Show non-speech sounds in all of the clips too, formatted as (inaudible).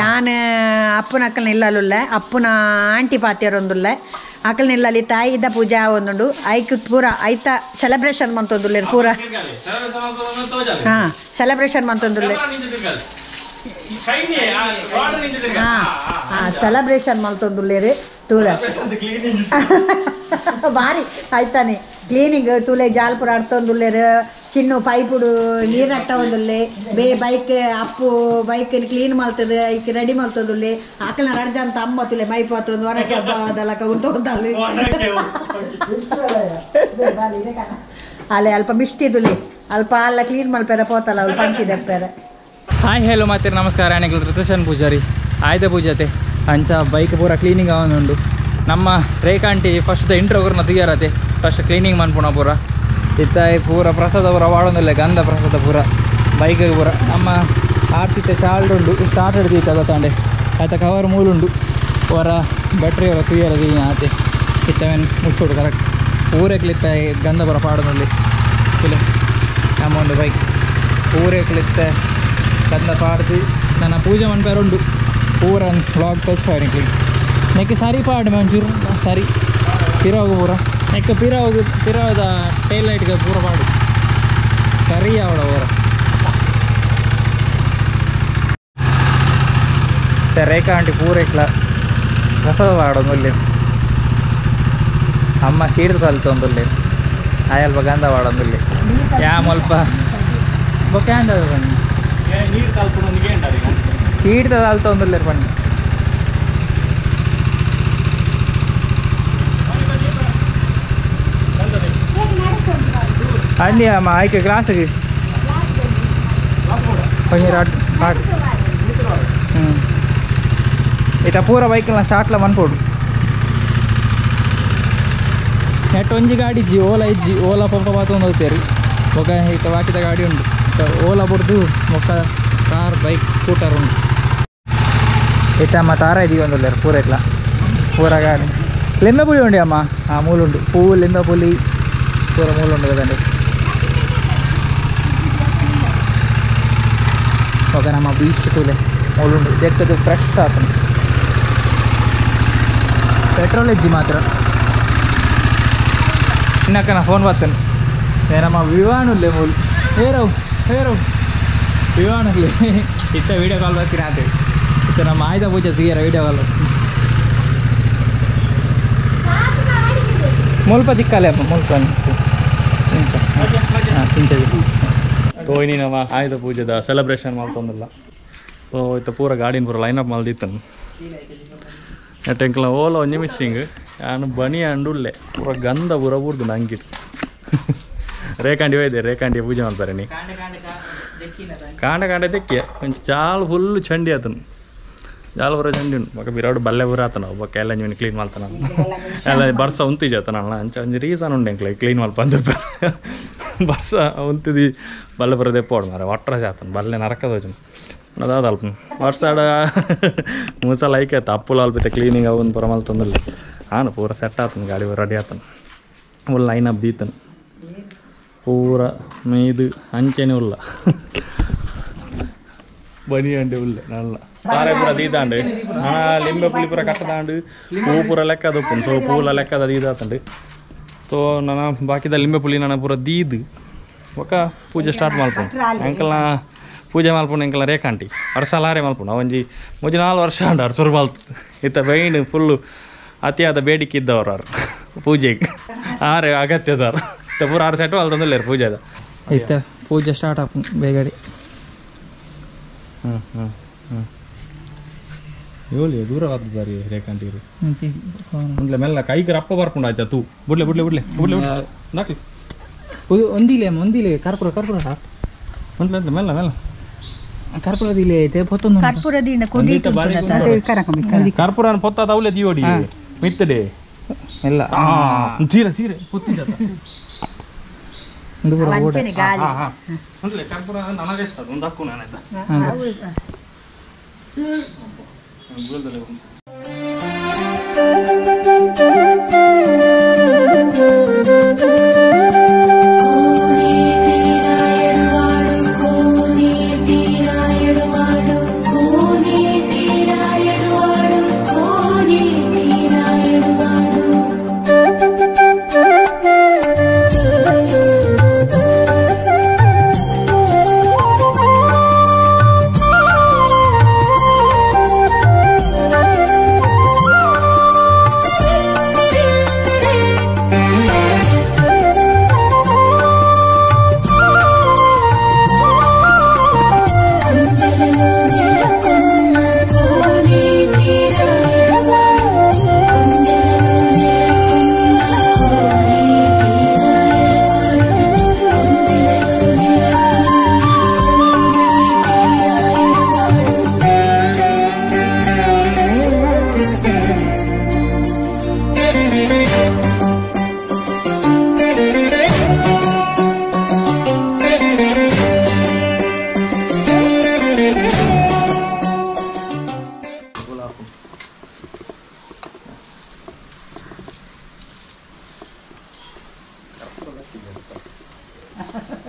ಯಾನ್ ಅಪ್ಪನ ಅಕ್ಕಲ್ನ ಇಲ್ಲಲ್ಲ ಅಪ್ಪನ ಆಂಟಿ ಪಾತಿಯರೊಂದುಲ್ಲ ಅಕ್ಕಲ್ನ ಇಲ್ಲಲ್ಲಿ ತಾಯಿ ಇದ್ದ ಪೂಜೆ ಒಂದುಂಡು ಐಕ್ ಪೂರ ಐತ ಸೆಲೆಬ್ರೇಷನ್ ಮಂತೊಂದುಲ್ಲೆ ಪೂರ. ಹಾ ಸೆಲೆಬ್ರೇಷನ್ ಮಂತೊಂದುಲ್ಲೆ. ಹಾ ಹಾ ಸೆಲೆಬ್ರೇಷನ್ ಮಲ್ತೊಂದುಲ್ಲೇರಿ ತೂರ. ಬಾರಿ (laughs) ಆಯ್ತಾನೆ. ಕ್ಲೀನಿಂಗ್ ತುಲೆ ಜಾಲ್ಪುರ ಆಡ್ತೊಂದುಲ್ಲೇರು ಚಿನ್ನು ಪೈಪುಡು ನೀರು ಅಟ್ಟ ಒಂದುಲ್ಲೆ ಬೇ ಬೈಕ್ ಅಪ್ಪು ಬೈಕ್ ಕ್ಲೀನ್ ಮಾಡ್ತದೆ ಈಕೆ ರೆಡಿ ಮಲ್ತದುಲ್ಲೆ ಆಕಲ ರಡ್ಜ ಅಂತ ಅಮ್ಮ ತುಲೆ ಮೈ ಪಾತೊಂದು ಒಣಕೆ ಹಬ್ಬ ಅದೆಲ್ಲ ಉಂಟೊಂದಲ್ಲಿ ಅಲ್ಲೇ ಅಲ್ಪ ಬಿಷ್ಟಿದುಲೆ ಅಲ್ಪ ಅಲ್ಲ ಕ್ಲೀನ್ ಮಲ್ಪೆರ ಪೋತಲ್ಲ ಅವ್ರು ಪಂಚಿ ದೆಪ್ಪೆರೆ ಹಾಯ್ ಹೇಳು ಮತ್ತೆ ನಮಸ್ಕಾರ. ಆಣಿಗಳು ಋತುಷನ್ ಪೂಜಾರಿ. ಆಯ್ದ ಪೂಜತೆ? ಅಂಚ ಬೈಕ್ ಪೂರ ಕ್ಲೀನಿಂಗ್ ಅವನುಂಡು ನಮ್ಮ ರೇಖಾಂಟಿ ಫಸ್ಟ್ ಇಂಟ್ರೋ ತೆಗಿಯಾರತಿ. ಫಸ್ಟ್ ಕ್ಲೀನಿಂಗ್ ಮನ್ಪುಣ ಪೂರ. ಇತ್ತ ಪೂರ ಪ್ರಸಾದ ಪೂರ ವಾಡೋದಿಲ್ಲ ಗಂಧ ಪ್ರಸಾದ ಪೂರ. ಬೈಕಿಗೆ ಪೂರ. ನಮ್ಮ ಆರ್ಸಿತ ಚಾಲ್ಡ್ ಉಂಡು. ಸ್ಟಾರ್ಟ್ ಹಿಡ್ದೀತ ಗೊತ್ತಾಂಡೆ ಆಯ್ತ ಕವರ್ ಮೂಲುಂಡು ಪೂರ ಬ್ಯಾಟ್ರಿ ಅವರ ತುಯ್ಯರದಿ ಆತೆ ಇತ್ತವೇನು ಮುಚ್ಚೋಡು ಕರೆಕ್ಟ್ ಊರೇಕ್ಲಿತ್ತ ಗಂಧ ಪೂರ ಪಾಡೋದಲ್ಲಿ ಇಲ್ಲ ನಮ್ಮ ಒಂದು ಬೈಕ್. ಊರೇಕ್ಲಿತ್ತ ಗಂಧ ಪಾಡ್ದು. ನನ್ನ ಪೂಜೆ ಮನ್ಪೇರುಂಡು ಪೂರ ವ್ಲಾಗ್ ತೋರಿಸ್ಪಾಡಿ ನೆಕ್ ಸರಿ ಪಾಡು ಮಂಚೂರು ಸರಿ ಪಿರೋಗು ಪೂರ ನೆಕ್ ಪಿರೋಗು ಪಿರೋದ ಟೈಲ್ ಲೈಟ್ಗೆ ಪೂರ ಪಾಡು ಸರಿ ಅವಡ ಪೂರ ರೇಖಾ ಆಂಟಿ ಪೂರ ಇಟ್ಲ ರಸದ ಪಾಡೊಂದುಲ್ಲೆ ಅಮ್ಮ ಸೀಡ್ದು ಕಲ್ತೊಂದುಲ್ಲೆ ಆಯಲ್ಪ ಗಂಧ ಪಾಡೊಂದುಲ್ಲೆ ಯಾ ಮಲ್ಪ ಬೊಕ್ಕೆ ಅಂದ ಬನ್ನಿ ಸೀಡ್ದ ಕಲ್ತೊಂದುಲ್ಲೆ ಬನ್ನಿ ಅಲ್ಲಿ ಅಮ್ಮ ಆಯ್ಕೆ ಗ್ಲಾಸಿಗೆ ಪನ್ನೀರ್ ಆಟ ಆಟ ಹ್ಞೂ ಇತ್ತ ಪೂರ ಬೈಕಲ್ಲ ಸ್ಟಾರ್ಟ್ಲ ಮನ್ಪೋಡು ನೆಟ್ ಒಂಜಿ ಗಾಡಿ ಇಜ್ಜಿ ಓಲಾ ಇಜ್ಜಿ ಓಲಾ ಪಪ್ಪ ಬಾತೊಂದು ಹೋಗ್ತೇರಿ ಒಗ ಈತ ವಾಕಿದ ಗಾಡಿ ಉಂಟು ಓಲಾ ಬುಡ್ದು ಮೊಕ್ಕ ಕಾರ್ ಬೈಕ್ ಸ್ಕೂಟರ್ ಉಂಟು ಇತ್ತ ಅಮ್ಮ ತಾರ ಇದೀವಿ ಒಂದೊಳ್ಳೆ ಪೂರ ಇಟ್ಲ ಪೂರ ಗಾಡಿ ಲೆಮ್ಮೆ ಪುಳಿ ಉಂಡೆ ಅಮ್ಮ ಆ ಮೂಲುಂಡು ಪೂಲಿಂದ ಪುಲಿ ಪೂರ ಮೂಲುಂಡು ಕదండి ఒక ನಮ್ಮ ಬೀಚ್ ತೂಲೆ ಮೂಲುಂಡು ದೆಕ್ಕದು ಫ್ರೆಶ್ ಆತನು ಪೆಟ್ರೋಲ್ ಇಜ್ಜಿ ಮಾತ್ರ ಇನ್ನಕ್ಕ ನಾ ಫೋನ್ ಬರ್ತಾನೆ ಏ ನಮ್ಮ ವಿವಾನುಲ್ಲೆ ಮೂಲು ಹೇರವು ಹೇರವು ವಿವಾನುಲ್ಲೆ ಇತ್ತ ವೀಡಿಯೋ ಕಾಲ್ ಬರ್ತೀನಿ ಅಂತೇಳಿ ಇತ್ತ ನಮ್ಮ ಆಯ್ದ ಪೂಜೆ ಸಿಗಿಯರ ವೀಡಿಯೋ ಕಾಲ್ ಮುಲ್ಪ ದಿಕ್ಕಲೆ ಅಮ್ಮ ಮುಲ್ಪ ಹಾಂ ತಿಂಚದಿ ತೋ ಇನಿ ನಮ್ಮ ಆಯುಧ ಪೂಜೆದ ಸೆಲೆಬ್ರೇಷನ್ ಮಾಡ್ತಂದಿಲ್ಲ. ಸೊ ಇತ್ತ ಪೂರ ಗಾಡಿನ ಪೂರ ಲೈನಪ್ ಮಲ್ದಿತ್ತನು ಟೆಂಕ್ಲ ಓಲ ಒಂಜಿ ಮಿಸ್ಸಿಂಗ್ ನಾನು ಬನಿ ಅಂಡುಲ್ಲೆ. ಪೂರ ಗಂಧ ಪೂರ ಬೂರ್ದು ನಂಗೆ. ರೇಖಾಂಡಿ ಹೋಯ್ದೆ, ರೇಖಾಂಡಿ ಪೂಜೆ ಮಾಡ್ತಾರೆ ನೀ. ಕಾಂಡ ಕಾಂಡ ತೆಕ್ಕಿ ಕೊಂಚ ಚಾಲು ಫುಲ್ ಚಂಡಿ ಆತನು ಜಾಲು ಪೂರ ಚಂಡಿ ಉಂಟು. ಮಗ ಬಿರಾಡು ಬಲ್ಲೆ ಪೂರ ಆತನ? ಬೊಕ್ಕ ಎಲ್ಲ ನೀವು ಕ್ಲೀನ್ ಮಾಡ್ತಾನ ಎಲ್ಲ ಬರ್ಸ ಉಂತಿ ಜಾತನಲ್ಲ ಅಂಚ ಒಂಜಿ ರೀಸನ್ ಉಂಡು ಎಂಕ್ಲೆ ಕ್ಲೀನ್ ಮಾಡ್ಪ ಅಂತ. ಬರ್ಸ ಉಂತಿದಿ ಬಲ್ಲೆ ಪೂರ ದೆಪ್ಪೋಡು ಮಾರ ಒಟ್ರ ಜಾತನ ಬಲ್ಲೆ ನರಕದ ಹೋಜನು ಅದಾದ ಅಲ್ಪ ವರ್ಷಾಡ ಮೂಸಲ ಐಕೈತೆ ಅಪ್ಪುಲ ಅಲ್ಪಿತ ಕ್ಲೀನಿಂಗ್ ಅವನ್ ಪುರ ಮಲ್ತಂದಲ್ಲಿ ಹಾನು ಪೂರ ಸೆಟ್ ಆತನ ಗಾಡಿ ರೆಡಿ ಆತನ ಫುಲ್ ಲೈನ್ ಅಪ್ ದೀತನ ಪೂರ ಮೇಯ್ದು ಅಂಚೆನೆ ಉಲ್ಲ ಬನಿ ಅಂಡೆ ಉಲ್ಲೆ ನಲ್ಲ ತಾರೆ ಪೂರ ದೀದಾಂಡು ಹಣ ಲಿಂಬೆ ಪುಲಿ ಪೂರ ಕಟ್ಟದಾಂಡು ಹೂ ಪೂರ ಲೆಕ್ಕದ ಉಪ್ಪುನ್ ಸೊ ಪೂಲ ಲೆಕ್ಕದ ದೀದಾತಂಡು ಸೊ ನನ್ನ ಬಾಕಿದ ಲಿಂಬೆ ಪುಲಿ ನನ್ನ ಪೂರ ದೀದ್. ಒಕ್ಕ ಪೂಜೆ ಸ್ಟಾರ್ಟ್ ಮಲ್ಪುಂಡು ಅಂಕಲ್ನ ಪೂಜೆ ಮಲ್ಪುಂಡು ಅಂಕಲ್ನ ರೇಖಾಂಟಿ. ವರ್ಷ ಲಾರೆ ಮಲ್ಪುಂಡು ಅವಂಜಿ ಮುಂಜಿ ನಾಲ್ಕು ವರ್ಷ ಅಂಡ ಅರ್ಸುರು ಮಲ್ತು. ಇತ್ತ ಬೈನ್ ಫುಲ್ಲು ಅತಿಯಾದ ಬೇಡಿಕೆ ಇದ್ದವರು ಅವ್ರು. ಪೂಜೆಗೆ. ಆರೆ ಅಗತ್ಯದವ್ರು. ಇತ್ತ ಪೂರ ಆರು ಸೆಟ್ ಅಲ್ತಂದಿಲ್ಲ ಪೂಜೆದ. ಇತ್ತ ಪೂಜೆ ಸ್ಟಾರ್ಟ್ ಆಪು ಬೇಗಡಿ. ಹ್ಞೂ ಹ್ಞೂ ಏಳು ದೂರ ಆದ್ರಿ ರೇಖಾಂಟಿರು ಮುಂದ್ಲೆ ಮೆಲ್ಲ ಕೈಗರ ರಪ್ಪ ಬರ್ಕೊಂಡು ಆಯ್ತಾ ತೂ? ಬುಡ್ಲೆ ಬುಡ್ಲೆ ಬುಡ್ಲೆ ಬುಡ್ಲೆ ನಾಕ್ಲಿ. ಒಂದಿಲೆ ಒಂದಿಲೆ. ಕರ್ಪೂರ ಕರ್ಪೂರ. ಮುಂದ್ಲೆ ಮುಂದ್ಲೆ ಮೆಲ್ಲ ಮೆಲ್ಲ. ಕರ್ಪೂರದಿಲೆ ಐತೆ ಪೊತ್ತೊಂದು ಕರ್ಪೂರದಿಂದ ಕೊಡಿ ಕರ್ಪೂರ ಪೊತ್ತಾದ ಅವಲೆ ದಿಯೋಡಿ ಮಿತ್ತಡೆ. ಎಲ್ಲ. ಸೀರೆ ಸೀರೆ ಕರ್ಪೂರ ನನಗೆ ಇಷ್ಟ ಒಂದು ಹಾಕು ನಾನಾಯ್ತಾ Angula da Leão.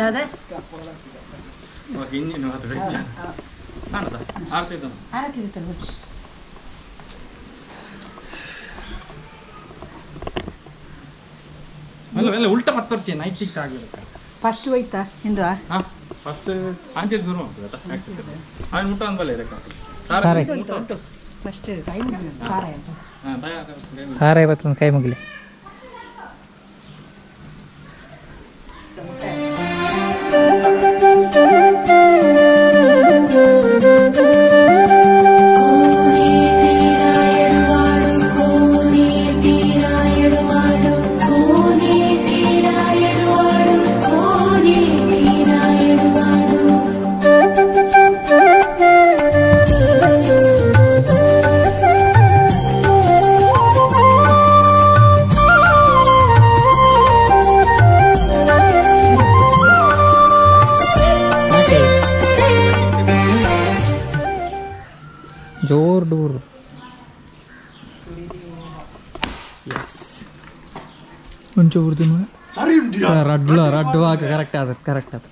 ಹೌದಾ ವೆಚ್ಚ ಕಾಣದ ಆರ್ತಿದ್ದು ಮೆಲ್ಲ ಉಲ್ಟ ಮತ್ತೆ ನೈಟ್ ಟಿಕ್ ಆಗಿರುತ್ತೆ. ಫಸ್ಟ್ ಹೋಯ್ತಾ? ಇಂದು ಹಾಂ ಫಸ್ಟ್ ಆಂಟಿ ಶುರು ಆಗ್ತದೆ ಊಟ ಆಮೇಲೆ ಮುಟ್ಟ ಫಸ್ಟ್ ಟೈಮ್ ಖಾರ ಇವತ್ತೊಂದು ಕೈ ಮುಗಿಲಿ. ತಿನ್ನು ಸರಿ ಉಂಟು ರಡ್ಲ ರಡ್ಡು ಹಾಕಿ. ಕರೆಕ್ಟ್ ಆದ ಕರೆಕ್ಟ್ ಆದ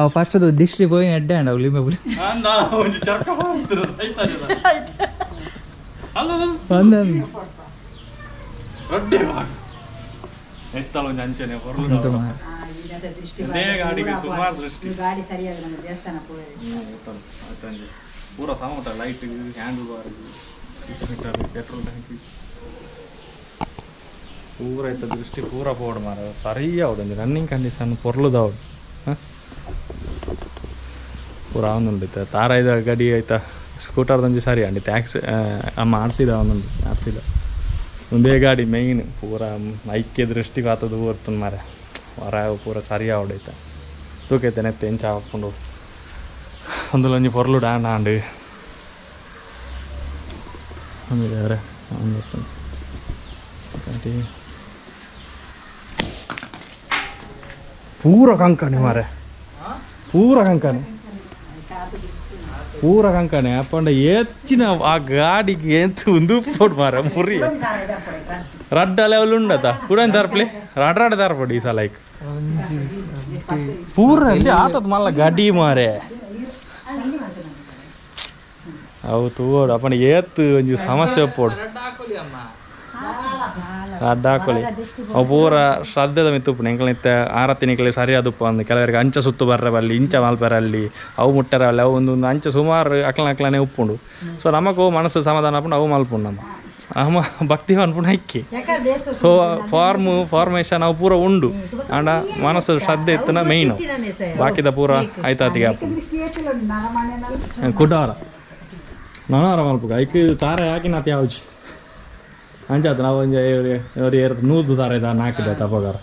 ಅವು ಫಸ್ಟ್ ಅದು ದಿಷ್ಟಿ ಹೋಗಿ ಎಡ್ಡೆ ಅಂಡ ಅವು ಲಿಂಬೆ ಬುಲಿ ಅಂದ ಒಂದು ಚರ್ಕ ಮಾಡ್ತಿರೋ ಅಲ್ಲ ಒಂದ ರಡ್ಡೆ ಎತ್ತಲ ಒಂದು ಅಂಚನೆ ಹೊರಲು ಎಂತ ಮಾರ್ರೆ. ಅದೇ ಗಾಡಿಗೆ ಸುಮಾರು ದೃಷ್ಟಿ. ಗಾಡಿ ಸರಿಯಾದ ನಮ್ಮ ದೇವಸ್ಥಾನ ಹೋಗಿ. ಪೂರ ಸಮಟ light handle bar petrol tank ಪೂರ ಐತ ದೃಷ್ಟಿ ಪೂರ ಪೋಡ್ ಮಾರ ಸರಿ ಅವಡು ರನ್ನಿಂಗ್ ಕಂಡೀಷನ್ ಪೊರ್ಲುದ ಅವಡು ಪೂರ ಅವನುಂಡಿತ ತಾರ ಇದ ಗಡಿ ಆಯ್ತಾ ಸ್ಕೂಟರ್ದಂಜಿ ಸರಿ ಅಂಡಿ ಟ್ಯಾಕ್ಸ್ ಅಮ್ಮ ಆಡ್ಸಿದ ಅವನೊಂದು ಆಡ್ಸಿದ ಒಂದೇ ಗಾಡಿ ಮೈನ್ ಪೂರ ಐಕ್ಯ ದೃಷ್ಟಿ ಆತದು ಓರ್ತನ್ ಮಾರ ಹೊರ ಪೂರ ಸರಿ ಅವಡೈತ ತೂಕೈತೆ ನೆತ್ತೆ ಎಂಚ ಹಾಕೊಂಡು అందులో కొంచెం పొరలు డాండా అండి అందుకే అవును చెప్తాను ఒకటి ಪೂರ ಕಂಕಣಿ ಮಾರೆ ಪೂರ ಕಂಕಣಿ. ಪೂರ ಕಂಕಣಿ. ಅಪ್ಪಂಡ ಹೆಚ್ಚಿನ ಆ ಗಾಡಿಗೆ ಎಂತ ಒಂದು ಪೋಡ್ ಮಾರ ಮುರಿ. ರಡ್ಡ ಲೆವೆಲ್ ಉಂಡದ? ಕುಡನ್ ತರ್ಪ್ಲಿ ರಡ್ ರಡ್ ತರ್ಪಡಿ ಈ ಸಲ ಪೂರ ಆತದ ಮಲ್ಲ ಗಡಿ ಮಾರೆ ಅವು ತೋಡು ಅಪ್ಪನ ಏತ್ ಒಂಜು ಸಮಸ್ಯೆ ಪೋಡು ಅಡ್ಡ ಹಾಕೊಳ್ಳಿ ಅವು ಪೂರ ಶ್ರದ್ಧೆದ ಮಿತ್ತುಪ್ಪು. ಎಂಕಲ್ ನಿತ್ತ ಆರತಿ ನಿಕ್ಕಲಿ ಸರಿಯಾದ ಉಪ್ಪು ಅಂದು ಕೆಲವರಿಗೆ ಅಂಚ ಸುತ್ತು ಬರ್ರ ಬಲ್ಲಿ ಇಂಚ ಮಾಲ್ಪರಲ್ಲಿ ಅವು ಮುಟ್ಟರ ಅಲ್ಲಿ ಅವು ಒಂದು ಒಂದು ಅಂಚ ಸುಮಾರು ಅಕ್ಲನ ಅಕ್ಲನೆ ಉಪ್ಪುಂಡು. ಸೊ ನಮಗೂ ಮನಸ್ಸು ಸಮಾಧಾನ ಆಪುಂಡು ಅವು ಮಲ್ಪುಂಡು ನಮ್ಮ ಅಮ್ಮ ಭಕ್ತಿ ಅನ್ಪುಣ ಇಕ್ಕಿ ಸೊ ಫಾರ್ಮ್ ಫಾರ್ಮೇಶನ್ ಅವು ಪೂರ ಉಂಡು. ಅಂಡ ಮನಸ್ಸು ಶ್ರದ್ಧೆ ಇತ್ತನ ಮೈನ್ ಬಾಕಿದ ಪೂರ ಆಯ್ತಾತಿಗೆ ಕುಡಾರ. ನನಾರ ಮಲ್ಪುಗ. ಐಕ್ ತಾರೆ ಹಾಕಿ ಅತಿ ಯಾವ್ಜಿ? ಅಂಜಾತ ನಾವು ಒಂಜ ಇವ್ರು ಏರ್ದು ನೂದು ದಾರ ಇದ ನಾಕಿದ ತಪಗಾರ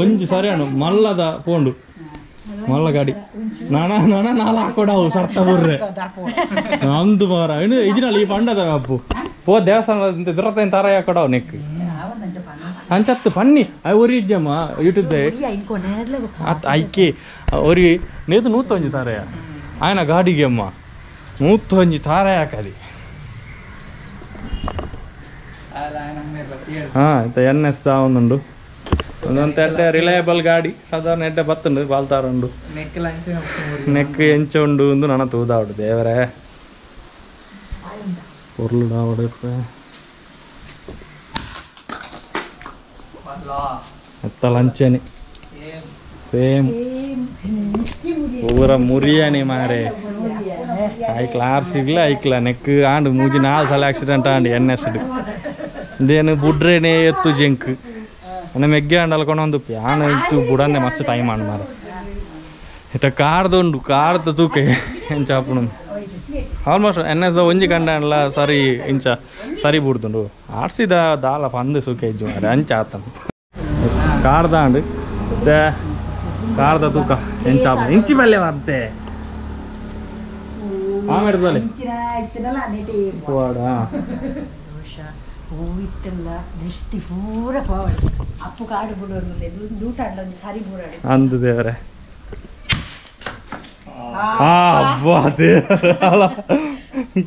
ಒಂಜಿ ಸರಿ ಅಣ್ಣ ಮಲ್ಲದ ಪೋಂಡು. ಮಲ್ಲ ಗಾಡಿ. ನಾನ ನಾನ ನಾಲ್ ಹಾಕೊಡವು ಸರ್ತ ಬರ್ರೆ. ಅಂದು ಮಾರ ಇನ್ನು ಇದಿನಲ್ಲಿ ಈ ಪಂಡದ ಅಪ್ಪು ಪೋ ದೇವಸ್ಥಾನದ ದುರತೇನು ತಾರ ಹಾಕೊಡವು ನೆಕ್ ಅಂಚತ್ತು ಪನ್ನಿ ಒರಿ ಇದ್ಯಮ್ಮ ಯೂಟ್ಯೂಬ್ ಐಕೆ ಒರಿ ನೇದು ನೂತೊಂಜಿ ತಾರಯ. ಆಯ್ನ ಗಾಡಿಗೆ ಅಮ್ಮ. ನೂತೊಂಜಿ ತಾರೆ ಹಾಕದಿ ಹಾ ಆಯ್ತಾ ಎನ್ ಎಸ್ ಒಂದುಂಡು ಒಂದೊಂದು ಎಡ್ಡೆ ರಿಲಯಬಲ್ ಗಾಡಿ ಸಾಧಾರಣ ಎಡ್ಡೆ ಬತ್ತುಂಡು ಬಾಲ್ತಾರುಂಡು ನೆಕ್ ಎಂಚ ಉಂಡು ಒಂದು ನನ್ನ ತೂದಾವಡು ದೇವರೇ பொருளுடாவோட ಎತ್ತ ಲಂಚನಿ ಸೇಮ್. ಪೂರ ಮುರಿಯಾನಿ ಮಾರೆ. ಐಕ್ಲ ಆರ್ ಸಿಗ್ಲ ಐಕ್ಲ ನೆಕ್ ಆಂಡ್ ಮೂಜಿ ನಾಲ್ ಸಲ ಆಕ್ಸಿಡೆಂಟ್ ಆಂಡ್ ಎನ್ ಎಸ್ ಇದೇನು ಬುಡ್ರೇನೆ ಎತ್ತು ಜಿಂಕ್. ನಮ್ಮ ಮೆಗ್ಗೆ ಆಂಡ್ ಅಲ್ಕೊಂಡು ಪ್ಯಾನ್ ಇತ್ತು ಬುಡನೆ ಮಸ್ತ್ ಟೈಮ್ ಆಂಡ್ ಮಾರ. ಇತ್ತ ಕಾರ್ ಕಾರ್ದ ತೂಕೆ ಎಂಚಾಪುಣು ಆಲ್ಮೋಸ್ಟ್ ಎನ್ ಎಸ್ ಒಂಜಿ ಕಂಡ ಸರಿ ಇಂಚ, ಸರಿ ಬುಡ್ದುಂಡು. ಆಡ್ಸಿದ ದಾಲ ಪಂದು ಸುಖ ಇಜ್ಜು ಮಾರೆ, ಅಂಚ ಕಾರ್ ಕಾರ್ದಾಂಡ್ ಮತ್ತೆ ಕಾರದ ತೂಕ ಹೆಂಚು ಇಂಚಿ ಹೆಂಚಿ ಮೇಲೆ ಮತ್ತೆ ಆಮೇಲೆ ಹೂವು ಇಟ್ಟಲ್ಲ ದೃಷ್ಟಿ ಪೂರ ಒಂದು ಸಾರಿ ಅಂದು ದೇವರೇ.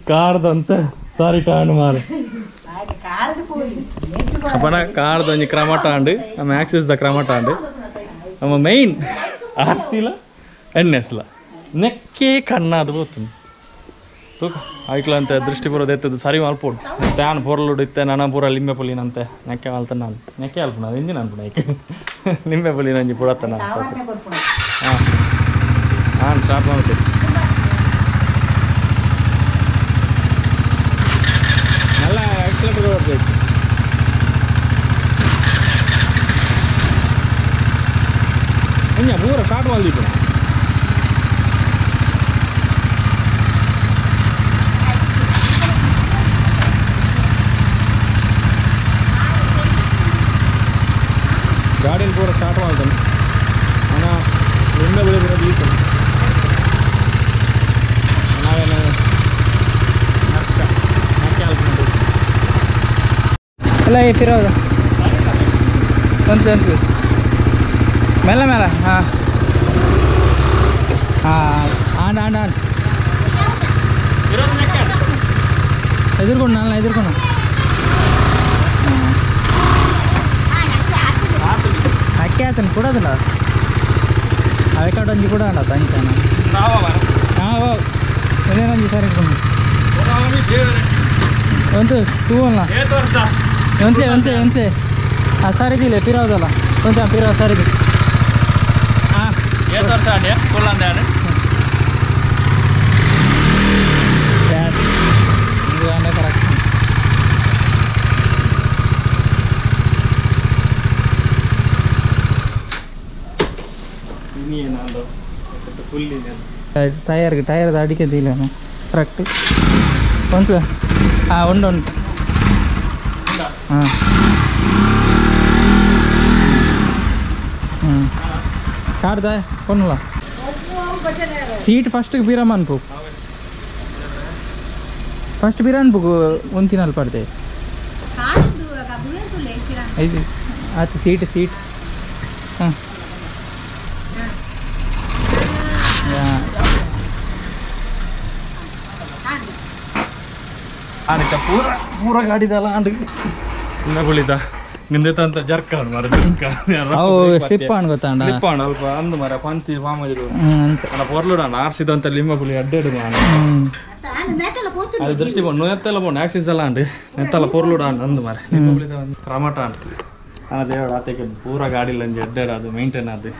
ಕಾಡ್ದಂತ ಸಾರಿ ಟಾಂಡ್ ಮಾರು ಅಪ್ಪನ ಕಾಡ್ದ ಕ್ರಮ ಆಕ್ಸಿಸ್ ದ ಕ್ರಮ ಟಾಂಡ್. ನಮ್ಮ ಮೈನ್ ಆರ್ మెయిన్ ఆర్సీల ఎన్ఎస్ల నెక్కే కన్నాదు పోతుంది ತೂಕ ಆಯ್ಕ್ಲಂತೆ ದೃಷ್ಟಿ ಬರೋದು ಎತ್ತದ ಸರಿ ಮಲ್ಪೋಡು ಟ್ಯಾನ್ ಪೊರ್ಲುಡು ಇತ್ತೆ ನನ್ನ ಪೂರ ಲಿಂಬೆ ಪುಲಿನಂತೆ ನೆಕ್ಕೆ ಅಲ್ತ ನಾನು. ನೆಕ್ಕೆ ಅಲ್ಪ ನಾನು ಇಂಜಿನ ಅನ್ಪುಣ ಏಕೆ ಲಿಂಬೆ ಪುಲಿ ನಂಜಿ ಪುಡತ್ತ ನಾನು ಶಾಪ್. ಹಾಂ. ಹಾಂ ಸ್ಟಾಪ್ ಮಾಡ್ತೀನಿ ಎಲ್ಲ ಎಕ್ಸಲೆಂಟ್ ಬರ್ಬೇಕು ಕಿಂಜ ಪೂರ ಸ್ಟಾರ್ಟ್ ಮಾಡಿ ಇಪ್ಪ ಗಾಡಿಯಲ್ಲಿ ಪೂರ ಸ್ಟಾರ್ಟ್ ಮಾಡ್ತಾನೆ ಅಣ್ಣ ಎಂದ ಬೆಳೆ ಬರೋದು ಈ ಎಲ್ಲ ಎತ್ತಿರೋದು ಒಂದು ಮೇಲೆ ಮೇಲೆ ಹಾಂ. ಹಾಂ ಆಂಡ್ ಆಂಡ್ ಆಂಡ್ ಎದುರ್ಕೊಂಡು ನಾನು ಎದುರ್ಕೊಂಡು. ಅಕ್ಕಿ ಆತನ ಕೊಡೋದಿಲ್ಲ. ಅವೆ ಕಡೆ ಅಣ್ಣ ನಾವ ಹಾಂ ಇದೇನೊಂಜಿ ಸರಿ ಒಂದು ತೂ ಅಲ್ಲ? ಒಂತೆ ಒಂತೆ ಒಂತೆ ಆ ಸಾರಿಗಿಲ್ಲ, ಪಿರೋದಲ್ಲ. ಒಂತೆ ಪಿರೋ ಸಾರಿಗೆ. ಹಾಂ ಏತು ವರ್ಷ ಅಂಡೆ ಕೊಲ್ಲಂದೆ ಆನೆ ಇದು ಕರೆಕ್ಟ್ ಇನ್ನೇನಂದು ಫುಲ್ ಇದೆ ಟಯರ್ಗೆ ಟಯರ್ದ ಅಡಿಕೆ ಇಲ್ಲ ಕರೆಕ್ಟ್ ಒಂದು ಹಾಂ ಉಂಟು ಉಂಟು ಹಾಂ ಹ್ಞೂ ಕಾಡ್ದ ಕೊನ್ನಲ್ಲ ಸೀಟ್ ಫಸ್ಟ್ ಬೀರಮ್ಮ ಅನ್ಪು. ಫಸ್ಟ್ ಬೀರ ಅನ್ಪು ಒಂತಿನಲ್ಲಿ ಪಡ್ದೆ. ಐದು ಆಯ್ತು ಸೀಟ್ ಸೀಟ್ ಹಾಂ. ಪೂರ ಪೂರ ಗಾಡಿದಲ್ಲ ಅಂಡ್ ಇನ್ನ ಕುಳಿತ ನಿಂದೈತ ಅಂತ ಜರ್ಕ ಮರ ಅವು ಸ್ಲಿಪ್ ಆಣ್ ಗೊತ್ತಾಂಡ. ಸ್ಲಿಪ್ ಆನ್ ಅಲ್ಪ ಅಂದು ಮರ ಪಂತಿ ಮಾಮಜರು ಹ್ಞೂ ಅಂತ. ನನ್ನ ಪೊರ್ಲುಡ ಆರ್ಸಿದಂತ ಲಿಂಬ ಪುಲಿ ಅಡ್ಡಾಡು ನಾನು ಅದು ದೃಷ್ಟಿ ಬಂದು ಎತ್ತೆಲ್ಲ ಬೋನ್ ಆಕ್ಸಿಸ್ ಎಲ್ಲ ಅಂಡು ಎತ್ತಲ್ಲ ಪೊರ್ಲುಡ ಅಂಡ್ ಅಂದು ಮರ ಲಿಂಬ ಪುಲಿದ ಕ್ರಮಟ ಅಂತ. ದೇವಡ ಆತಕ್ಕೆ ಪೂರ ಗಾಡಿ ಅಂಜಿ ಅಡ್ಡಾಡ ಅದು ಮೇಂಟೈನ್ ಅದು